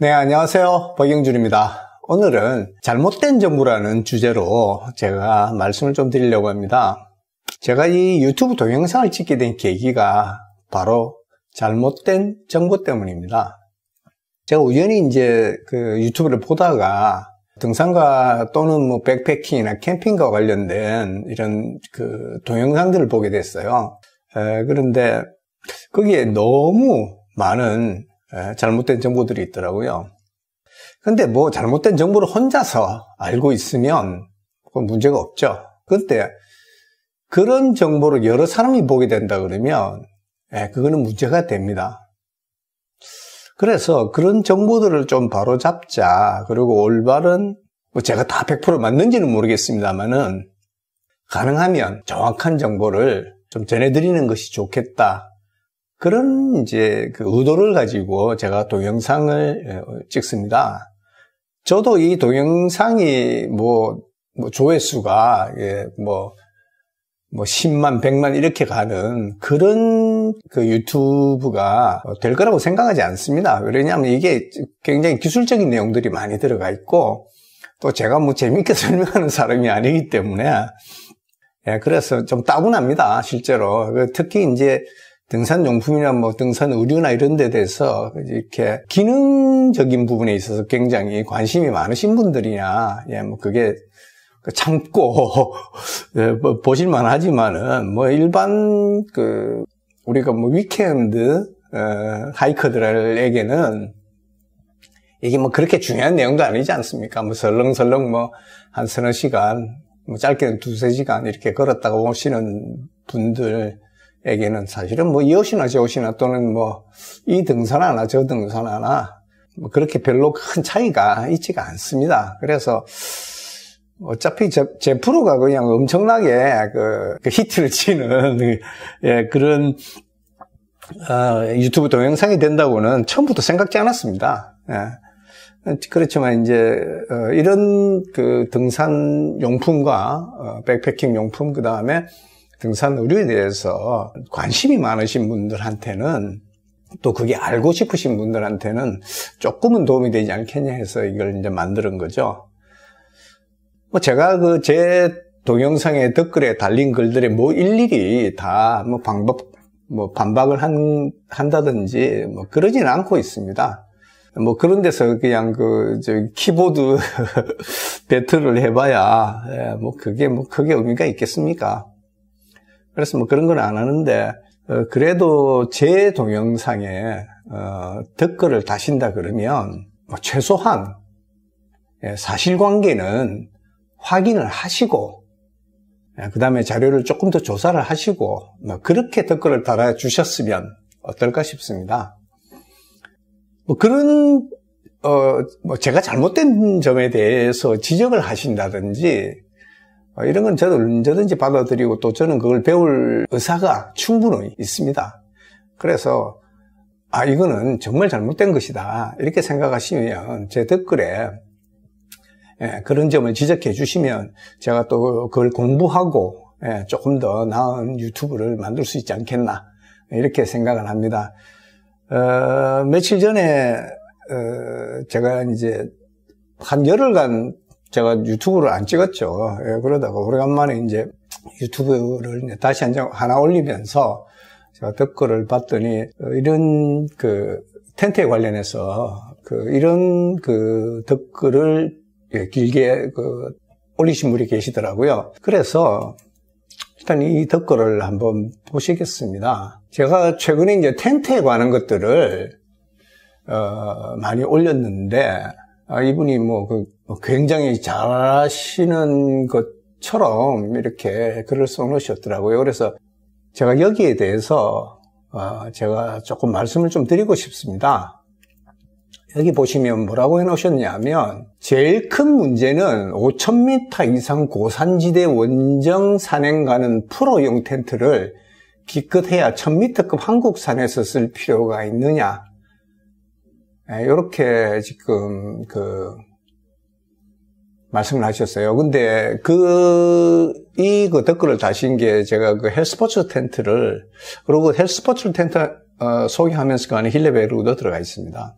네, 안녕하세요. 박영준입니다. 오늘은 잘못된 정보라는 주제로 제가 말씀을 좀 드리려고 합니다. 제가 이 유튜브 동영상을 찍게 된 계기가 바로 잘못된 정보 때문입니다. 제가 우연히 이제 그 유튜브를 보다가 등산과 또는 뭐 백패킹이나 캠핑과 관련된 이런 그 동영상들을 보게 됐어요. 에, 그런데 거기에 너무 많은 에, 잘못된 정보들이 있더라고요. 근데 뭐 잘못된 정보를 혼자서 알고 있으면 그건 문제가 없죠. 근데 그런 정보를 여러 사람이 보게 된다 그러면 에, 그거는 문제가 됩니다. 그래서 그런 정보들을 좀 바로 잡자. 그리고 올바른, 뭐 제가 다 100% 맞는지는 모르겠습니다만은, 가능하면 정확한 정보를 좀 전해드리는 것이 좋겠다. 그런 이제 그 의도를 가지고 제가 동영상을 어, 찍습니다. 저도 이 동영상이 뭐, 뭐 조회수가, 예, 뭐, 뭐 10만, 100만 이렇게 가는 그런 그 유튜브가 될 거라고 생각하지 않습니다. 왜냐하면 이게 굉장히 기술적인 내용들이 많이 들어가 있고 또 제가 뭐 재밌게 설명하는 사람이 아니기 때문에 예, 그래서 좀 따분합니다. 실제로. 그 특히 이제 등산 용품이나 뭐 등산 의류나 이런 데 대해서 이렇게 기능적인 부분에 있어서 굉장히 관심이 많으신 분들이냐, 예, 뭐 그게 그 참고 예, 뭐 보실만 하지만은 뭐 일반 그 우리가 뭐 위켄드 어, 하이커들에게는 이게 뭐 그렇게 중요한 내용도 아니지 않습니까? 뭐 설렁설렁 뭐 한 서너 시간, 뭐 짧게는 두세 시간 이렇게 걸었다가 오시는 분들 에게는 사실은 뭐 이옷이나 저옷이나 또는 뭐 이 등산 하나 저 등산 하나 뭐 그렇게 별로 큰 차이가 있지가 않습니다. 그래서 어차피 제, 제 프로가 그냥 엄청나게 그, 그 히트를 치는 예, 그런 어, 유튜브 동영상이 된다고는 처음부터 생각지 않았습니다. 예. 그렇지만 이제 어, 이런 그 등산 용품과 어, 백패킹 용품 그 다음에 등산 의류에 대해서 관심이 많으신 분들한테는 또 그게 알고 싶으신 분들한테는 조금은 도움이 되지 않겠냐 해서 이걸 이제 만드는 거죠. 뭐 제가 그 제 동영상에 댓글에 달린 글들에 뭐 일일이 다 뭐 방법 뭐 반박을 한 한다든지 뭐 그러진 않고 있습니다. 뭐 그런 데서 그냥 그저 키보드 배틀을 해봐야 예, 뭐 그게 뭐 크게 의미가 있겠습니까? 그래서 뭐 그런 건 안 하는데 어, 그래도 제 동영상에 어, 댓글을 다신다 그러면 뭐 최소한 예, 사실관계는 확인을 하시고 예, 그 다음에 자료를 조금 더 조사를 하시고 뭐 그렇게 댓글을 달아 주셨으면 어떨까 싶습니다. 뭐 그런 어, 뭐 제가 잘못된 점에 대해서 지적을 하신다든지 어, 이런 건 저도 언제든지 받아들이고 또 저는 그걸 배울 의사가 충분히 있습니다. 그래서 아 이거는 정말 잘못된 것이다 이렇게 생각하시면 제 댓글에 예, 그런 점을 지적해 주시면 제가 또 그걸 공부하고 예, 조금 더 나은 유튜브를 만들 수 있지 않겠나 이렇게 생각을 합니다. 어, 며칠 전에 어, 제가 이제 한 열흘간 제가 유튜브를 안 찍었죠. 예, 그러다가 오래간만에 이제 유튜브를 다시 한 장 하나 올리면서 제가 댓글을 봤더니 어, 이런 그 텐트에 관련해서 그 이런 그 댓글을 예, 길게 그 올리신 분이 계시더라고요. 그래서 일단 이 댓글을 한번 보시겠습니다. 제가 최근에 이제 텐트에 관한 것들을 어, 많이 올렸는데 아, 이분이 뭐그 뭐 굉장히 잘하시는 것처럼 이렇게 글을 써놓으셨더라고요. 그래서 제가 여기에 대해서 어, 제가 조금 말씀을 좀 드리고 싶습니다. 여기 보시면 뭐라고 해놓으셨냐면 제일 큰 문제는 5,000m 이상 고산지대 원정 산행 가는 프로용 텐트를 기껏해야 1,000m급 한국산에서 쓸 필요가 있느냐 이렇게 지금 그 말씀을 하셨어요. 근데 그, 이 그 댓글을 다신 게 제가 그 헬스포츠 텐트를, 그리고 헬스포츠 텐트 어, 소개하면서 가는 힐레베르도 들어가 있습니다.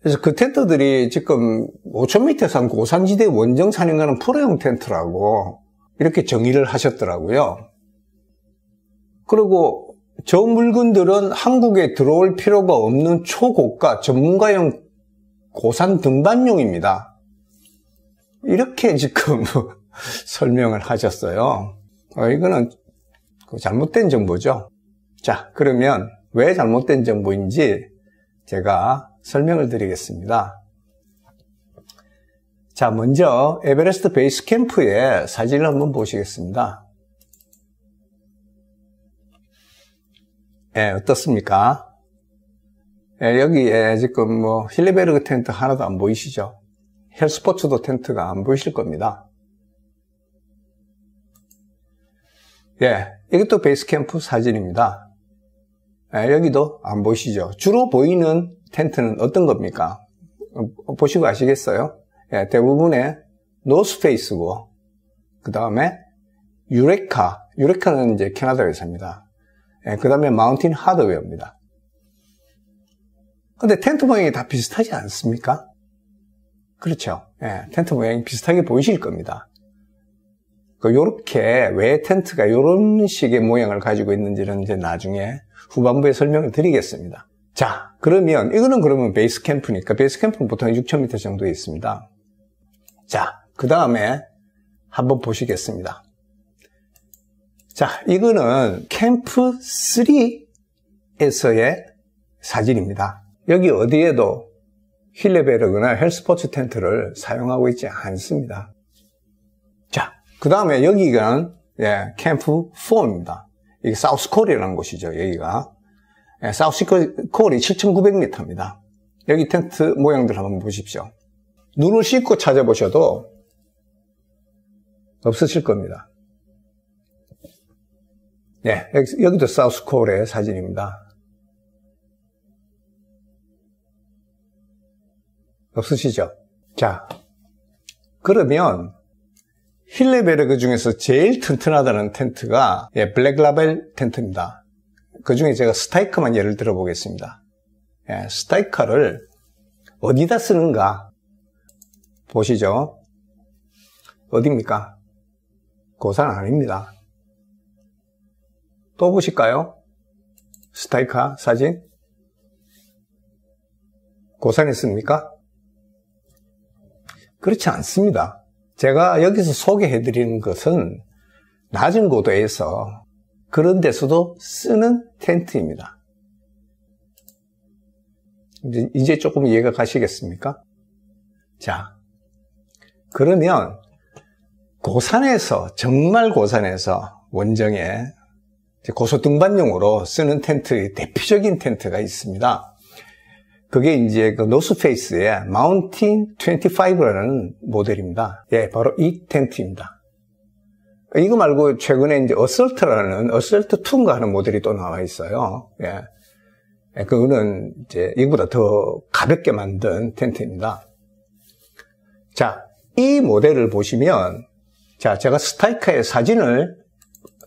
그래서 그 텐트들이 지금 5,000m에서 산 고산지대 원정 사냥가는 프로용 텐트라고 이렇게 정의를 하셨더라고요. 그리고 저 물건들은 한국에 들어올 필요가 없는 초고가 전문가용 고산 등반용입니다. 이렇게 지금 설명을 하셨어요. 어, 이거는 그 잘못된 정보죠. 자, 그러면 왜 잘못된 정보인지 제가 설명을 드리겠습니다. 자, 먼저 에베레스트 베이스 캠프의 사진을 한번 보시겠습니다. 예, 어떻습니까? 예, 여기에 지금 뭐 힐리베르그 텐트 하나도 안 보이시죠? 헬스포츠도 텐트가 안 보이실 겁니다. 예, 이것도 베이스 캠프 사진입니다. 예, 여기도 안 보이시죠? 주로 보이는 텐트는 어떤 겁니까? 어, 보시고 아시겠어요? 예, 대부분의 노스페이스고 그 다음에 유레카, 유레카는 이제 캐나다 회사입니다. 예, 그 다음에 마운틴 하드웨어입니다. 근데 텐트 모양이 다 비슷하지 않습니까? 그렇죠. 예, 텐트 모양이 비슷하게 보이실 겁니다. 그 요렇게 왜 텐트가 이런 식의 모양을 가지고 있는지는 이제 나중에 후반부에 설명을 드리겠습니다. 자, 그러면 이거는 그러면 베이스 캠프니까 베이스 캠프는 보통 6,000m 정도에 있습니다. 자, 그 다음에 한번 보시겠습니다. 자, 이거는 캠프 3에서의 사진입니다. 여기 어디에도 힐레베르거나 헬스포츠 텐트를 사용하고 있지 않습니다. 자, 그 다음에 여기가 예, 캠프 4입니다. 이게 사우스 콜이라는 곳이죠, 여기가. 예, 사우스 콜이 7,900m입니다. 여기 텐트 모양들 한번 보십시오. 눈을 씻고 찾아보셔도 없으실 겁니다. 네, 여기도 사우스콜의 사진입니다. 없으시죠? 자, 그러면 힐레베르그 중에서 제일 튼튼하다는 텐트가 예, 블랙라벨 텐트입니다. 그 중에 제가 스타이커만 예를 들어 보겠습니다. 예, 스타이커를 어디다 쓰는가 보시죠. 어디입니까? 고산 아닙니다. 또 보실까요? 스타이카 사진? 고산에 씁니까? 그렇지 않습니다. 제가 여기서 소개해 드리는 것은 낮은 고도에서 그런 데서도 쓰는 텐트입니다. 이제 조금 이해가 가시겠습니까? 자, 그러면 고산에서, 정말 고산에서 원정에 고소 등반용으로 쓰는 텐트의 대표적인 텐트가 있습니다. 그게 이제 그 노스페이스의 Mountain 25라는 모델입니다. 예, 바로 이 텐트입니다. 이거 말고 최근에 이제 Assault라는 Assault 2인가 하는 모델이 또 나와 있어요. 예. 예. 그거는 이제 이거보다 더 가볍게 만든 텐트입니다. 자, 이 모델을 보시면 자, 제가 스타이카의 사진을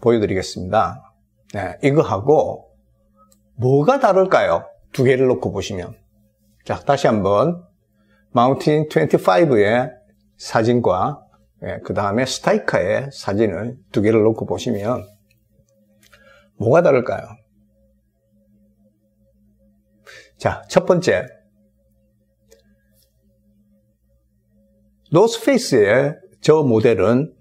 보여드리겠습니다. 네, 이거하고 뭐가 다를까요? 두 개를 놓고 보시면. 자, 다시 한번 마운틴 25의 사진과 예, 그 다음에 스타이카의 사진을 두 개를 놓고 보시면 뭐가 다를까요? 자, 첫 번째 노스페이스의 저 모델은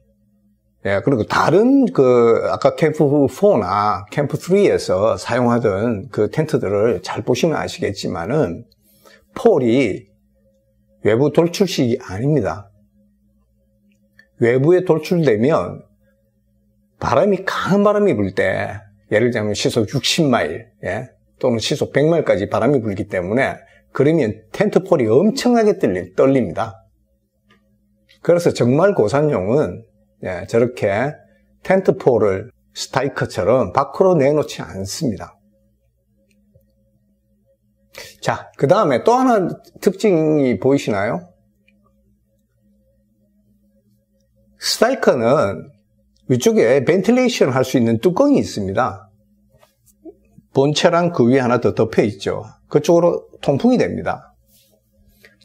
예, 그리고 다른 그 아까 캠프 4나 캠프 3에서 사용하던 그 텐트들을 잘 보시면 아시겠지만은 폴이 외부 돌출식이 아닙니다. 외부에 돌출되면 바람이 강한 바람이 불 때 예를 들면 시속 60마일 예? 또는 시속 100마일까지 바람이 불기 때문에 그러면 텐트 폴이 엄청나게 떨립니다. 그래서 정말 고산용은 예, 저렇게 텐트 폴을 스타이커처럼 밖으로 내놓지 않습니다. 자, 그 다음에 또 하나 특징이 보이시나요? 스타이커는 위쪽에 벤틸레이션 할 수 있는 뚜껑이 있습니다. 본체랑 그 위에 하나 더 덮여 있죠. 그쪽으로 통풍이 됩니다.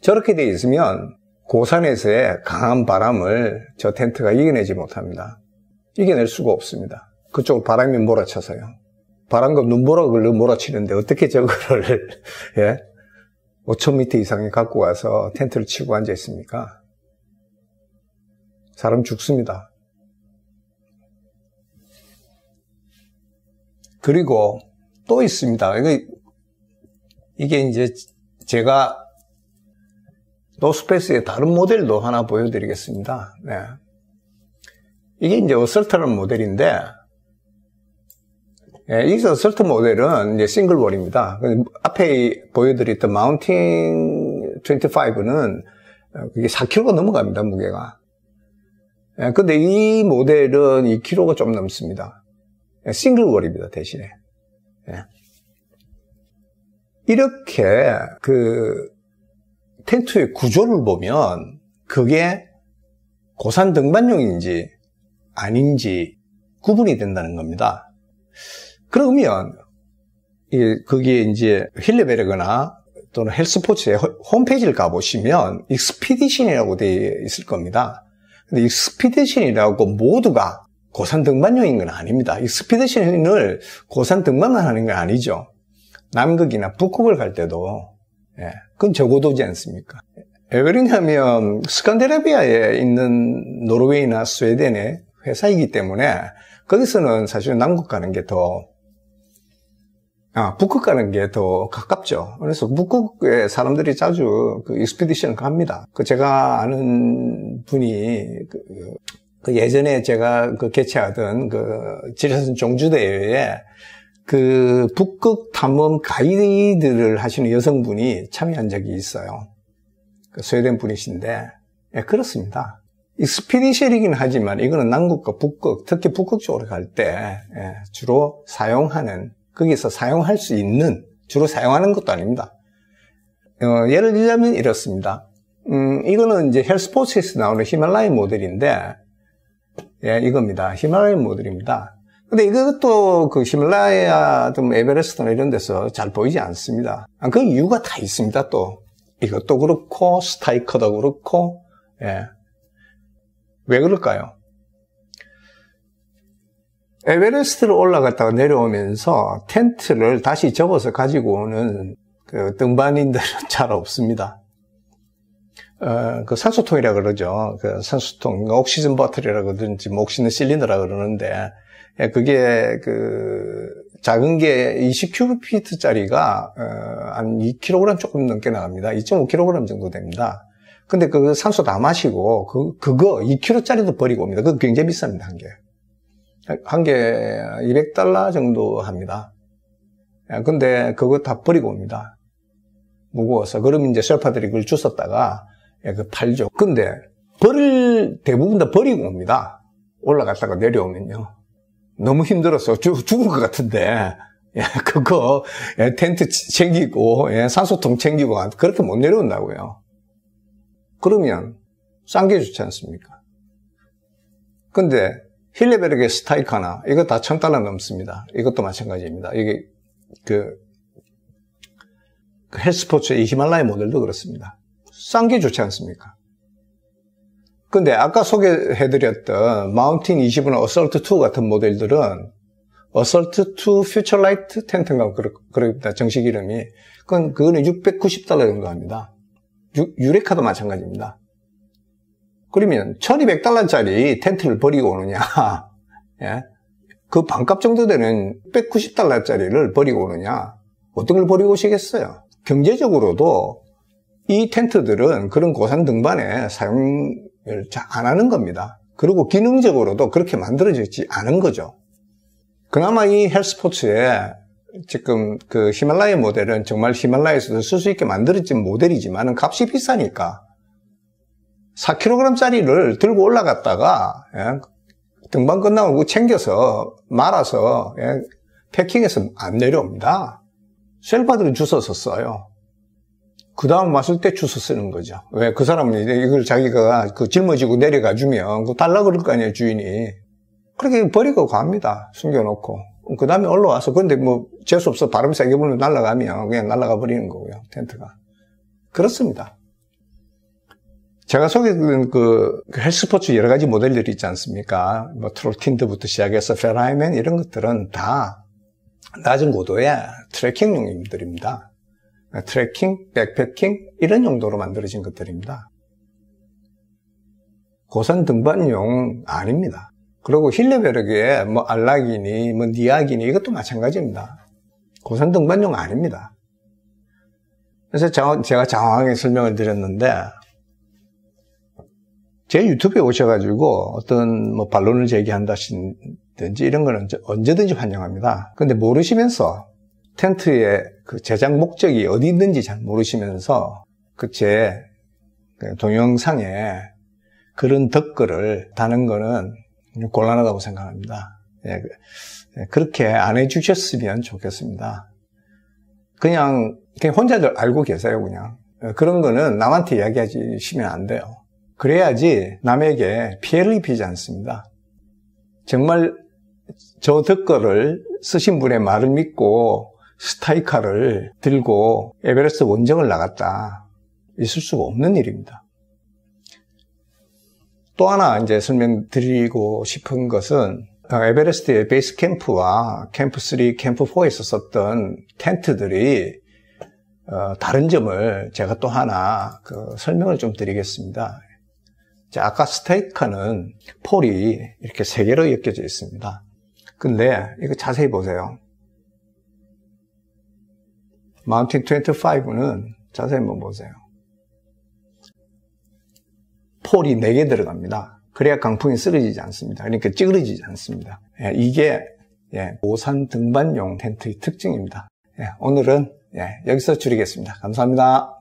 저렇게 돼 있으면 고산에서의 강한 바람을 저 텐트가 이겨내지 못합니다. 이겨낼 수가 없습니다. 그쪽 바람이 몰아쳐서요. 바람과 눈보라를 몰아치는데 어떻게 저거를 예? 5,000m 이상에 갖고 와서 텐트를 치고 앉아 있습니까? 사람 죽습니다. 그리고 또 있습니다. 이게, 이게 이제 제가 노스페이스의 다른 모델도 하나 보여드리겠습니다. 네. 이게 이제 어설트라는 모델인데, 예, 이 어설트 모델은 이제 싱글볼입니다. 앞에 보여드렸던 마운틴 25는 그게 4kg가 넘어갑니다, 무게가. 예, 근데 이 모델은 2kg가 좀 넘습니다. 예, 싱글볼입니다, 대신에. 예. 이렇게 그 텐트의 구조를 보면 그게 고산 등반용인지 아닌지 구분이 된다는 겁니다. 그러면 거기에 이제 Hilleberg나 또는 Helsport의 홈페이지를 가보시면 expedition이라고 되어 있을 겁니다. 근데 expedition이라고 모두가 고산 등반용인 건 아닙니다. expedition을 고산 등반만 하는 건 아니죠. 남극이나 북극을 갈 때도 예, 그건 적어도지 않습니까? 왜 그러냐면 스칸디나비아에 있는 노르웨이나 스웨덴의 회사이기 때문에 거기서는 사실 남극 가는 게 더, 아, 북극 가는 게 더 가깝죠. 그래서 북극에 사람들이 자주 그 expedition 갑니다. 그 제가 아는 분이 그, 그 예전에 제가 그 개최하던 그 지리산 종주대회에 그 북극 탐험 가이드를 하시는 여성분이 참여한 적이 있어요. 그 스웨덴 분이신데, 예, 그렇습니다. 익스피디셜이긴 하지만 이거는 남극과 북극, 특히 북극 쪽으로 갈때 예, 주로 사용하는, 거기서 사용할 수 있는, 주로 사용하는 것도 아닙니다. 어, 예를 들자면 이렇습니다. 음, 이거는 이제 헬스포츠에서 나오는 히말라야 모델인데, 예, 이겁니다. 히말라야 모델입니다. 근데 이것도 그 히말라야, 좀 에베레스트나 이런 데서 잘 보이지 않습니다. 아, 그 이유가 다 있습니다, 또. 이것도 그렇고, 스타이커도 그렇고, 예. 왜 그럴까요? 에베레스트를 올라갔다가 내려오면서 텐트를 다시 접어서 가지고 오는 그 등반인들은 잘 없습니다. 어, 그 산소통이라 그러죠. 그 산소통, 옥시즌 버틀이라 그러든지, 뭐 옥시즌 실린더라 그러는데, 예, 그게 그 작은 게 20큐비피트짜리가 어, 한 2kg 조금 넘게 나갑니다. 2.5kg 정도 됩니다. 근데 그 산소 다 마시고 그 그거 2kg짜리도 버리고 옵니다. 그거 굉장히 비쌉니다 한 개. 한 개 200달러 정도 합니다. 예, 근데 그거 다 버리고 옵니다. 무거워서. 그러면 이제 셀파들이 그걸 주웠다가 예, 그 팔죠. 근데 버릴 대부분 다 버리고 옵니다. 올라갔다가 내려오면요. 너무 힘들어서 죽, 죽은 것 같은데, 예, 그거, 예, 텐트 챙기고, 예, 산소통 챙기고, 그렇게 못 내려온다고요. 그러면, 싼 게 좋지 않습니까? 근데, Hilleberg의 Staika나, 이거 다 천 달러 넘습니다. 이것도 마찬가지입니다. 이게, 그, 그 Helsport의 히말라야 모델도 그렇습니다. 싼 게 좋지 않습니까? 근데 아까 소개해드렸던 Mountain 20은 Assault 2 같은 모델들은 Assault 2 FutureLight 텐트인가 그럽니다. 정식 이름이. 그건, 그거는 690달러 정도 합니다. 유, 유레카도 마찬가지입니다. 그러면 1200달러짜리 텐트를 버리고 오느냐. 예? 그 반값 정도 되는 690달러짜리를 버리고 오느냐. 어떤 걸 버리고 오시겠어요? 경제적으로도 이 텐트들은 그런 고산 등반에 사용 안 하는 겁니다. 그리고 기능적으로도 그렇게 만들어지지 않은 거죠. 그나마 이 헬스포츠에 지금 그 히말라야 모델은 정말 히말라야에서도 쓸 수 있게 만들어진 모델이지만 값이 비싸니까 4kg짜리를 들고 올라갔다가 예, 등반 끝나고 챙겨서 말아서 예, 패킹해서 안 내려옵니다. 셀바들은 주워서 써요. 그 다음 왔을 때 주워 쓰는 거죠. 왜? 그 사람은 이걸 자기가 그 짊어지고 내려가 주면 그 달라 그럴 거 아니에요, 주인이. 그렇게 버리고 갑니다. 숨겨놓고. 그 다음에 올라와서, 근데 뭐, 재수 없어. 바람 세게 불면 날아가면 그냥 날아가 버리는 거고요, 텐트가. 그렇습니다. 제가 소개드린 그 Helsport 여러 가지 모델들이 있지 않습니까? 뭐 Trolltind부터 시작해서 Fjellheimen 이런 것들은 다 낮은 고도의 트레킹 용품들입니다. 트레킹, 백패킹 이런 용도로 만들어진 것들입니다. 고산 등반용 아닙니다. 그리고 힐레베르그의 뭐 알라기니, 뭐 니아기니 이것도 마찬가지입니다. 고산 등반용 아닙니다. 그래서 제가 장황하게 설명을 드렸는데 제 유튜브에 오셔가지고 어떤 뭐 반론을 제기한다든지 이런 거는 언제든지 환영합니다. 근데 모르시면서 텐트의 그 제작 목적이 어디 있는지 잘 모르시면서 그제 그 동영상에 그런 댓글을 다는 거는 곤란하다고 생각합니다. 예, 그, 예, 그렇게 안 해주셨으면 좋겠습니다. 그냥, 그냥 혼자들 알고 계세요, 그냥. 예, 그런 거는 남한테 이야기하시면 안 돼요. 그래야지 남에게 피해를 입히지 않습니다. 정말 저 댓글을 쓰신 분의 말을 믿고 스타이카를 들고 에베레스트 원정을 나갔다. 있을 수가 없는 일입니다. 또 하나 이제 설명드리고 싶은 것은 에베레스트의 베이스 캠프와 캠프 3, 캠프 4에서 썼던 텐트들이 어, 다른 점을 제가 또 하나 그 설명을 좀 드리겠습니다. 자, 아까 스테이카는 폴이 이렇게 세 개로 엮여져 있습니다. 근데 이거 자세히 보세요. 마운틴 25는 자세히 한번 보세요. 폴이 4개 들어갑니다. 그래야 강풍이 쓰러지지 않습니다. 그러니까 찌그러지지 않습니다. 예, 이게 예, 오산 등반용 텐트의 특징입니다. 예, 오늘은 여기서 줄이겠습니다. 감사합니다.